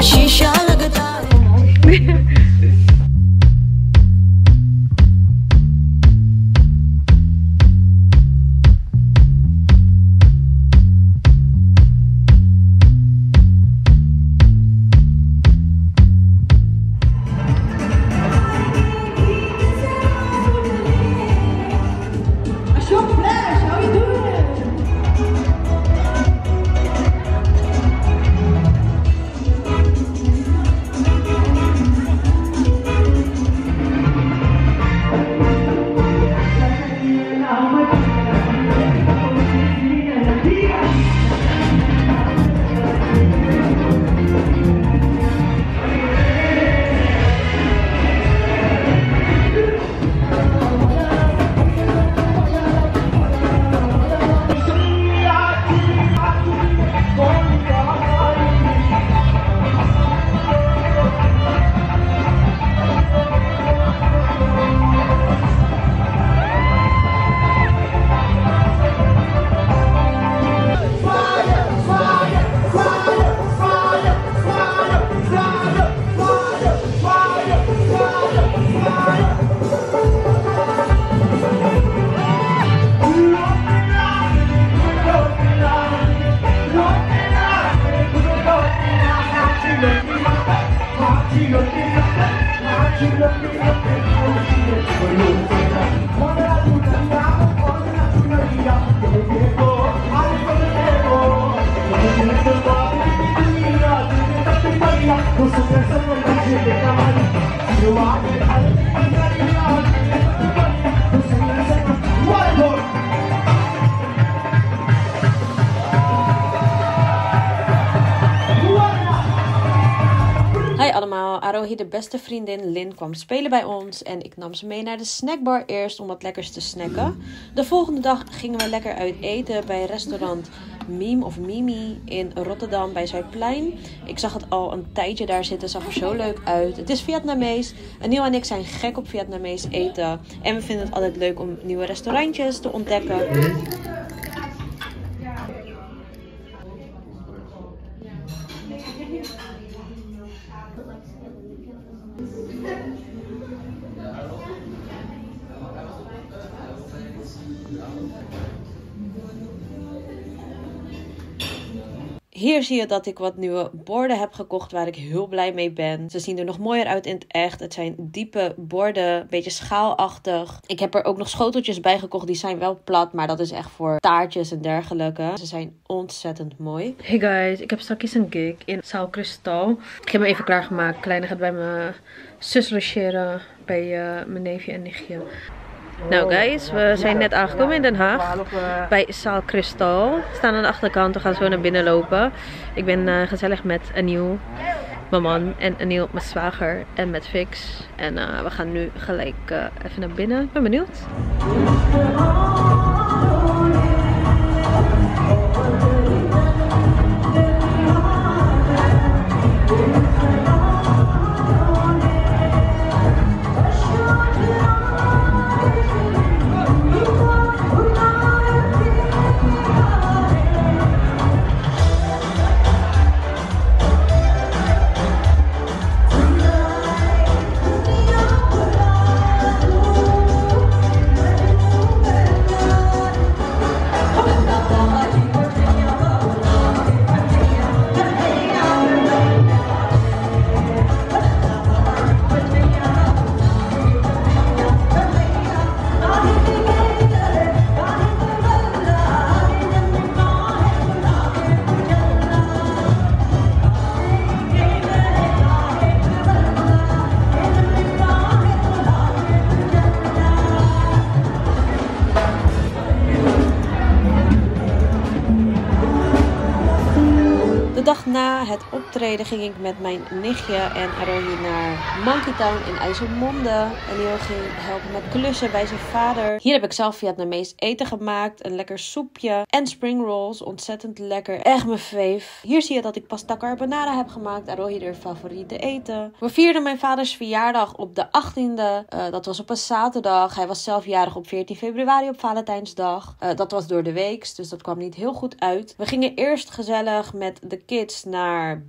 许下 you love me. Arohi, de beste vriendin Lin, kwam spelen bij ons en ik nam ze mee naar de snackbar eerst om wat lekkers te snacken. De volgende dag gingen we lekker uit eten bij restaurant Meme of Mimi in Rotterdam bij Zuidplein. Ik zag het al een tijdje daar zitten, zag er zo leuk uit. Het is Vietnamees. Anil en ik zijn gek op Vietnamees eten en we vinden het altijd leuk om nieuwe restaurantjes te ontdekken. Hier zie je dat ik wat nieuwe borden heb gekocht waar ik heel blij mee ben. Ze zien er nog mooier uit in het echt. Het zijn diepe borden, een beetje schaalachtig. Ik heb er ook nog schoteltjes bij gekocht. Die zijn wel plat, maar dat is echt voor taartjes en dergelijke. Ze zijn ontzettend mooi. Hey guys, ik heb straks een gig in Zaal Kristal. Ik heb me even klaargemaakt. Kleine gaat bij mijn zus logeren. Bij eh, mijn neefje en nichtje. Nou guys, we zijn net aangekomen in Den Haag bij Zaal Kristal. We staan aan de achterkant, we gaan zo naar binnen lopen. Ik ben eh, gezellig met Aniel, mijn man, en Aniel, mijn zwager en met Fix. En eh, we gaan nu gelijk eh, even naar binnen. Ik ben benieuwd. Optreden ging ik met mijn nichtje en Arohi naar Monkey Town in IJsselmonde. En die ging helpen met klussen bij zijn vader. Hier heb ik zelf Vietnamees eten gemaakt. Een lekker soepje en spring rolls. Ontzettend lekker. Echt mijn fave. Hier zie je dat ik pasta carbonara heb gemaakt. Arohi haar favoriete eten. We vierden mijn vaders verjaardag op de 18e. Eh, dat was op een zaterdag. Hij was zelf jarig op 14 februari op Valentijnsdag. Uh, dat was door de week, dus dat kwam niet heel goed uit. We gingen eerst gezellig met de kids naar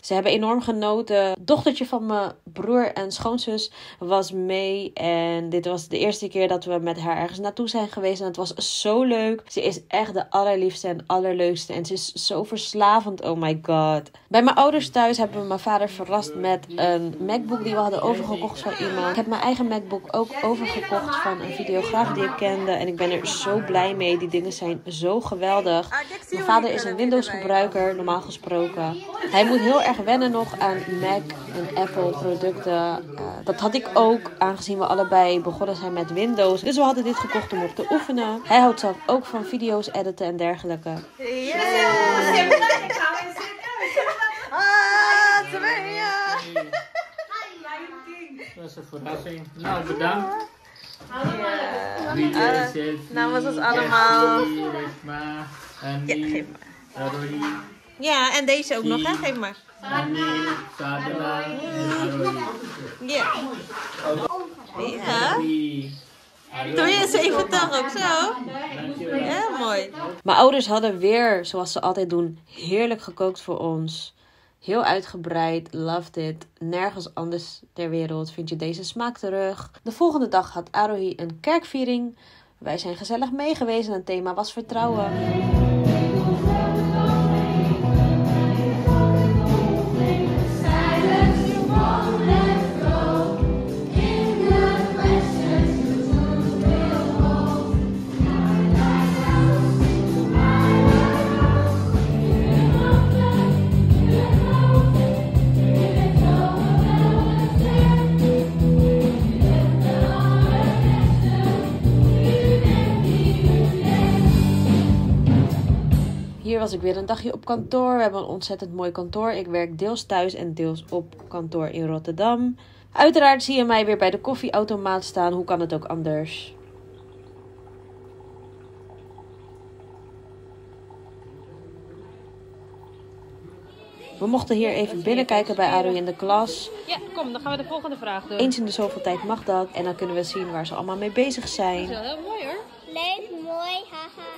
Ze hebben enorm genoten. Dochtertje van mijn broer en schoonzus was mee. En dit was de eerste keer dat we met haar ergens naartoe zijn geweest. En het was zo leuk. Ze is echt de allerliefste en allerleukste. En ze is zo verslavend. Oh my god. Bij mijn ouders thuis hebben we mijn vader verrast met een MacBook die we hadden overgekocht van iemand. Ik heb mijn eigen MacBook ook overgekocht van een videograaf die ik kende. En ik ben er zo blij mee. Die dingen zijn zo geweldig. Mijn vader is een Windows gebruiker, normaal gesproken. Hij moet heel erg wennen nog aan Mac en Apple producten. Uh, dat had ik ook, aangezien we allebei begonnen zijn met Windows. Dus we hadden dit gekocht om op te oefenen. Hij houdt zelf ook van video's editen en dergelijke. Yeah. Ah! Dat is een verrassing. Nou, bedankt. Ja. Eh, Namens ons allemaal. Andy, Ja, geef maar. Ja, en deze ook nog, hè? Geef maar. Ja. Ja. Doe je eens even toch ook zo? Ja, mooi. Mijn ouders hadden weer, zoals ze altijd doen, heerlijk gekookt voor ons. Heel uitgebreid, loved it. Nergens anders ter wereld vind je deze smaak terug. De volgende dag had Arohi een kerkviering. Wij zijn gezellig meegeweest en het thema was vertrouwen. Was ik weer een dagje op kantoor. We hebben een ontzettend mooi kantoor. Ik werk deels thuis en deels op kantoor in Rotterdam. Uiteraard zie je mij weer bij de koffieautomaat staan. Hoe kan het ook anders? We mochten hier even binnenkijken bij Aroy in de klas. Ja, kom, dan gaan we de volgende vraag doen. Eens in de zoveel tijd mag dat. En dan kunnen we zien waar ze allemaal mee bezig zijn. Heel mooi hoor. Leuk, mooi, haha.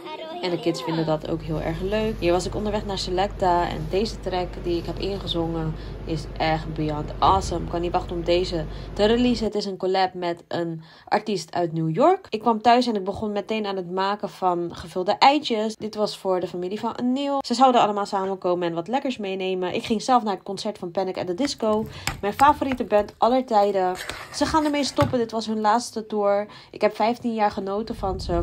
En de kids vinden dat ook heel erg leuk. Hier was ik onderweg naar Selecta. En deze track die ik heb ingezongen is echt beyond awesome. Ik kan niet wachten om deze te releasen. Het is een collab met een artiest uit New York. Ik kwam thuis en ik begon meteen aan het maken van gevulde eitjes. Dit was voor de familie van Anil. Ze zouden allemaal samenkomen en wat lekkers meenemen. Ik ging zelf naar het concert van Panic at the Disco. Mijn favoriete band aller tijden. Ze gaan ermee stoppen. Dit was hun laatste tour. Ik heb 15 jaar genoten van ze.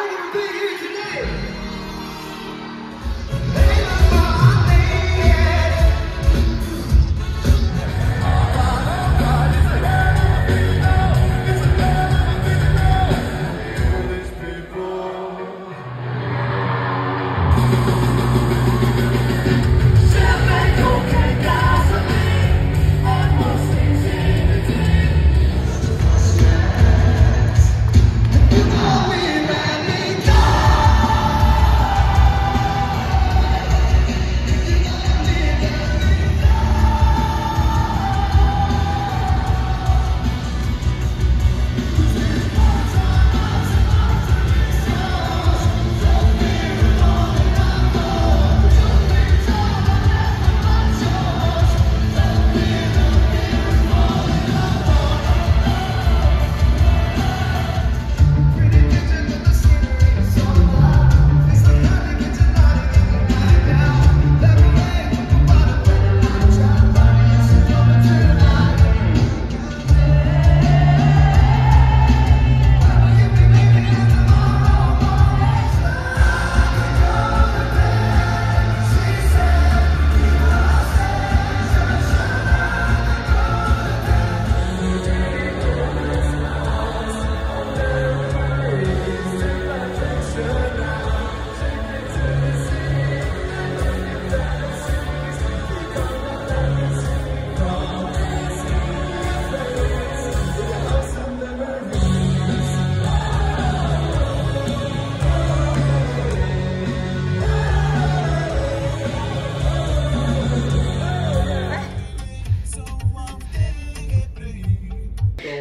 I am be here today.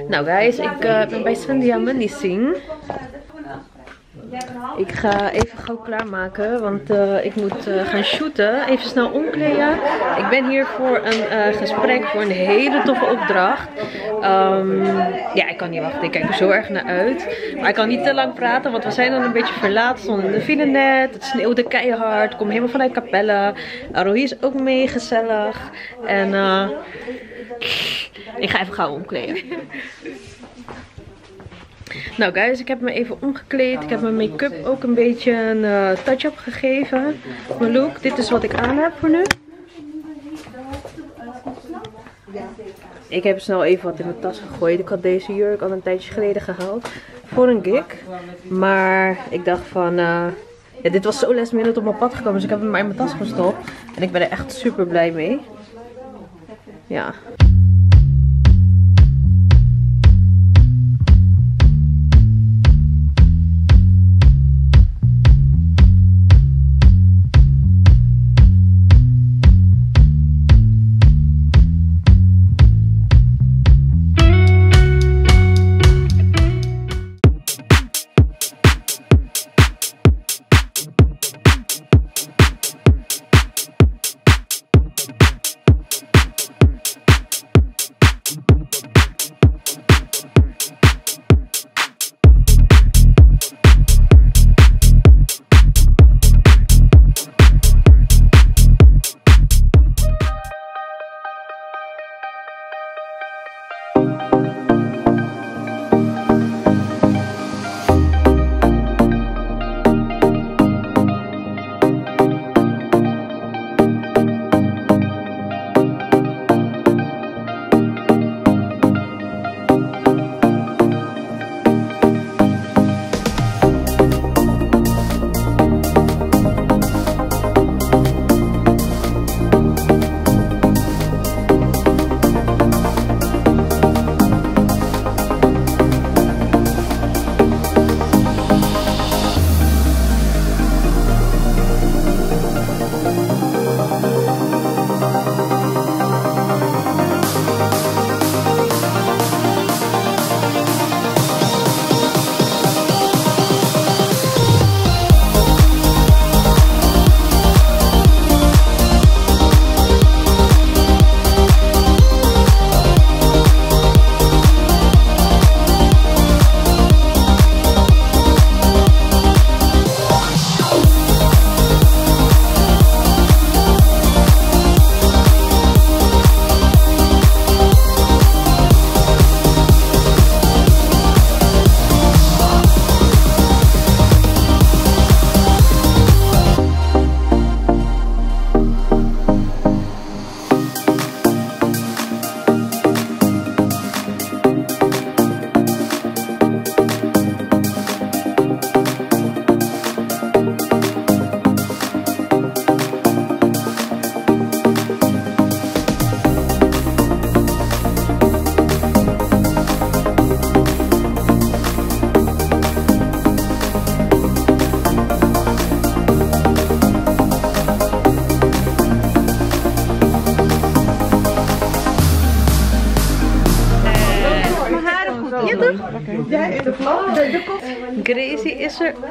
Nou guys, ik eh, ben bij Sandia Mendising. Ik ga even gauw klaarmaken, want eh, ik moet eh, gaan shooten. Even snel omkleden. Ik ben hier voor een gesprek, voor een hele toffe opdracht. Ehm, ja, ik kan niet wachten. Ik kijk er zo erg naar uit. Maar ik kan niet te lang praten, want we zijn dan een beetje verlaat. Stonden in de file net. Het sneeuwde keihard. Ik kom helemaal vanuit Capelle. Arohi is ook mee, gezellig. En ik ga even gauw omkleden. Nou guys, ik heb me even omgekleed. Ik heb mijn make-up ook een beetje een eh, touch-up gegeven. Mijn look. Dit is wat ik aan heb voor nu. Ik heb snel even wat in mijn tas gegooid. Ik had deze jurk al een tijdje geleden gehaald. Voor een gig. Maar ik dacht van... eh, ja, dit was zo last minute op mijn pad gekomen. Dus ik heb hem maar in mijn tas gestopt. En ik ben er echt super blij mee. Ja.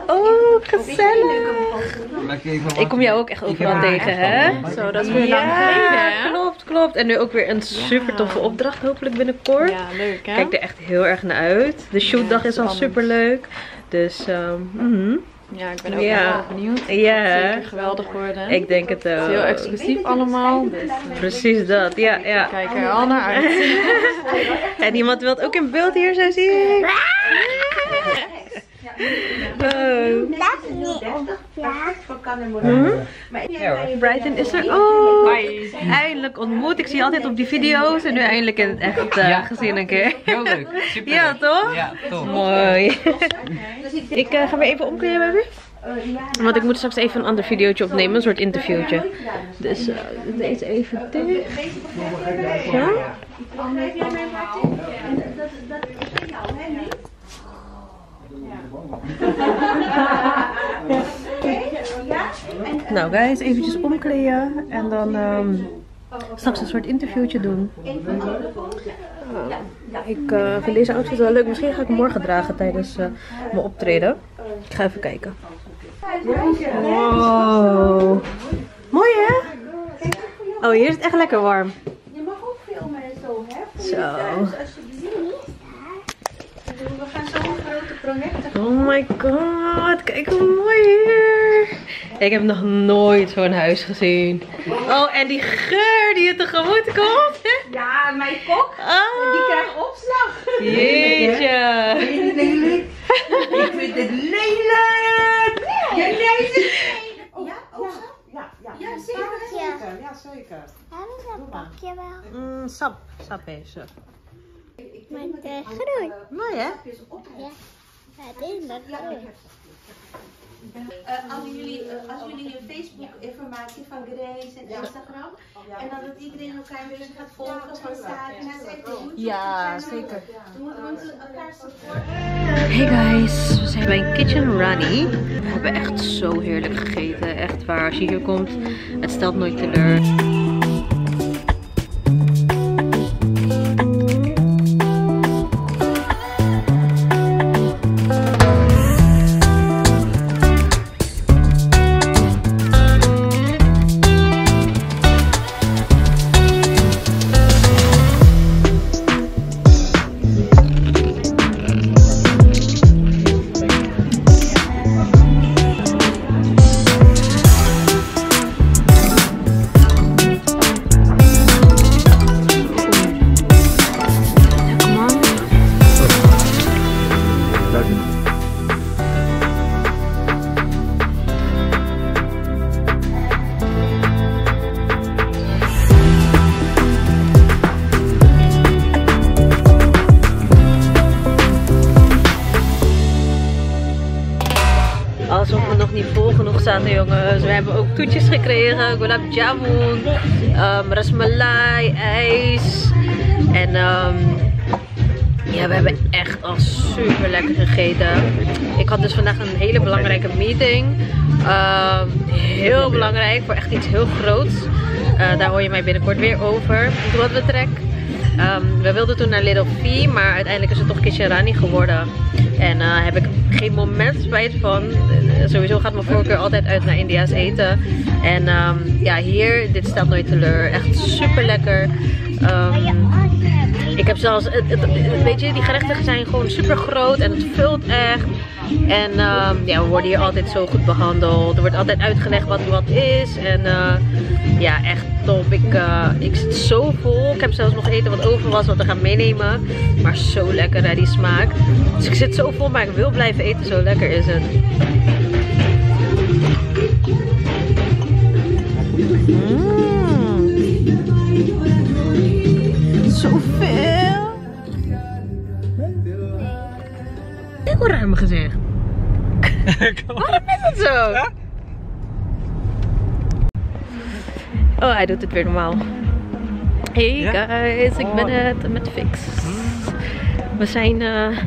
Ook gezellig. Ik kom jou ook echt overal tegen, hè? Zo, dat is weer lang geleden, Ja, klopt, klopt. En nu ook weer een super toffe opdracht, hopelijk binnenkort. Ja, leuk hè? Kijk er echt heel erg naar uit. De shootdag is al super leuk. Dus, ehm, mhm. Ja, ik ben ook Ja. heel erg benieuwd. Ja. Zeker geweldig worden. ik denk het Het is heel ook. exclusief allemaal. Dus Precies dat, ja, ja. ik kijk er al naar uit. En iemand wil ook in beeld hier, zo zie ik. Oh. Hm? Brighton is er ook. Eindelijk ontmoet. Ik zie je altijd op die video's en nu eindelijk in het echt eh, Ja. gezien een keer. Heel leuk. Super. Ja, toch? Ja, toch. Mooi. ik eh, ga weer even omkleden, baby. Want ik moet straks even een ander videootje opnemen, een soort interviewtje. Dus eh, deze even dicht. Zo. Nou guys, eventjes omkleden en dan ehm, straks een soort interviewtje doen. Ik eh, vind deze outfit wel leuk. Misschien ga ik hem morgen dragen tijdens eh, mijn optreden. Ik ga even kijken. Wow. Mooi hè? Oh, hier is het echt lekker warm. Je mag ook filmen en zo, hè? Zo. We gaan zo'n Oh my god, kijk hoe mooi hier. Ik heb nog nooit zo'n huis gezien. Oh, en die geur die er tegemoet komt. Ja, mijn kok, Oh, die krijgt opslag. jeetje. Lelijk. Ik vind het lelijk. Is Ja, oh, zo? Ja, ja. Ja, zeker. Ja, zeker. Hebben ze een pakje wel? Mm, sap, sap ze. Met de groei. Mooi hè? Ja, het is. Eh, als jullie, eh, als jullie je Facebook informatie van Grace en Instagram. En dan dat iedereen elkaar een beetje gaat volgen van Sarah. Ja, zeker. We moeten we moeten elkaar supporten. Hey guys, we zijn bij Kitchen Rani. We hebben echt zo heerlijk gegeten. Echt waar, als je hier komt, het stelt nooit teleur. Gekregen. Gulab jamun, um, rasmalai, ijs. En ehm, ja, we hebben echt al super lekker gegeten. Ik had dus vandaag een hele belangrijke meeting. Ehm, heel belangrijk voor echt iets heel groots. Eh, daar hoor je mij binnenkort weer over. Wat betreft. Ehm, we wilden toen naar Little Fee, maar uiteindelijk is het toch Kisharani geworden. En eh heb ik geen moment spijt van. Sowieso gaat mijn voorkeur altijd uit naar India's eten. En ehm, ja, hier, dit stelt nooit teleur. Echt super lekker. ik heb zelfs, het- weet je, die gerechten zijn gewoon super groot en het vult echt. En ehm, ja, we worden hier altijd zo goed behandeld. Er wordt altijd uitgelegd wat wat is. En eh, ja, echt top. Ik, eh, ik zit zo vol. Ik heb zelfs nog eten wat over was, wat we gaan meenemen. Maar zo lekker, hè, die smaak. Dus ik zit zo vol, maar ik wil blijven eten. Zo lekker is het. Mm. Zoveel. Kijk hoe ruim mijn gezicht. Waarom is het zo? Oh, hij doet het weer normaal. Hey guys, ik ben het met Fix. We zijn eh,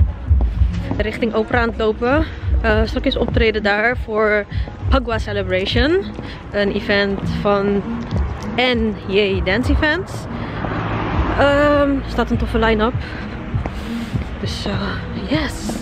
richting opera aan het lopen. Eh straks is optreden daar voor Pagua Celebration. Een event van NJ Dance Events. Ehm, staat een toffe line-up. Dus eh, yes.